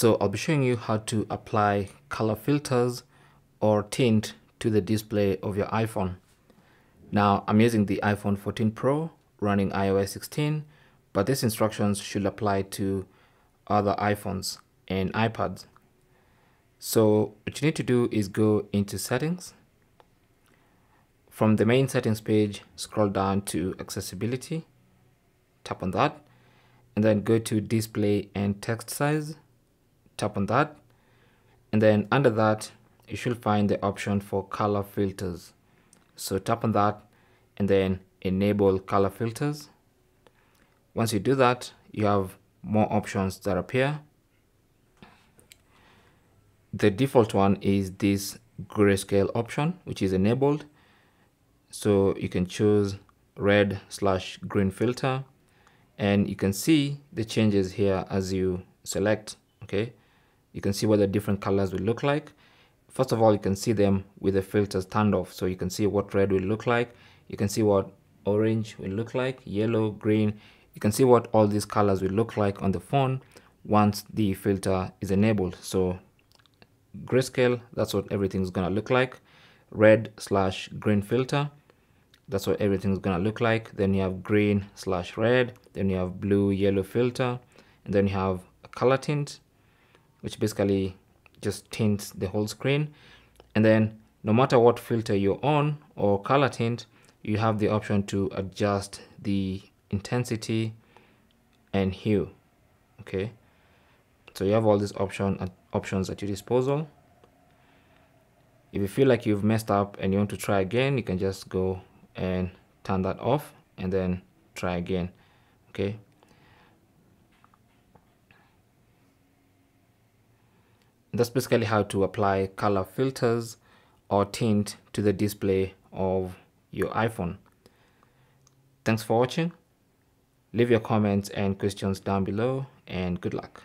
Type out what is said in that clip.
So I'll be showing you how to apply color filters or tint to the display of your iPhone. Now I'm using the iPhone 14 Pro running iOS 16, but these instructions should apply to other iPhones and iPads. So what you need to do is go into settings. From the main settings page, scroll down to accessibility, tap on that, and then go to display and text size tap on that. And then under that you should find the option for color filters. So tap on that and then enable color filters. Once you do that you have more options that appear. The default one is this grayscale option which is enabled. So you can choose red slash green filter. And you can see the changes here as you select okay you can see what the different colors will look like. First of all you can see them with the filters turned off. So you can see what red will look like. You can see what orange will look like yellow green. You can see what all these colors will look like on the phone once the filter is enabled. So grayscale that's what everything's gonna look like. Red slash green filter that's what everything's gonna look like. Then you have green slash red. Then you have blue yellow filter. And then you have a color tint which basically just tints the whole screen. And then no matter what filter you're on or color tint you have the option to adjust the intensity and hue okay? So you have all these option uh, options at your disposal. If you feel like you've messed up and you want to try again you can just go and turn that off and then try again okay That's basically how to apply color filters or tint to the display of your iPhone. Thanks for watching. Leave your comments and questions down below and good luck.